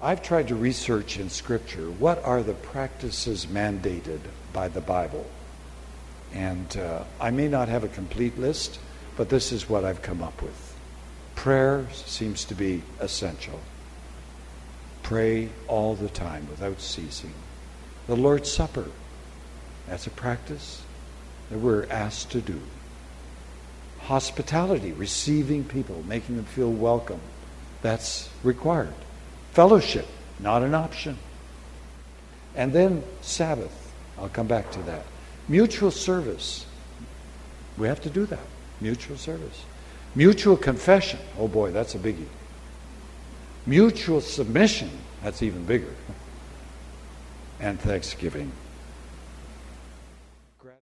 I've tried to research in Scripture what are the practices mandated by the Bible. And uh, I may not have a complete list, but this is what I've come up with. Prayer seems to be essential. Pray all the time without ceasing. The Lord's Supper, that's a practice that we're asked to do. Hospitality, receiving people, making them feel welcome, that's required. Fellowship, not an option. And then Sabbath, I'll come back to that. Mutual service, we have to do that. Mutual service. Mutual confession, oh boy, that's a biggie. Mutual submission, that's even bigger. And thanksgiving.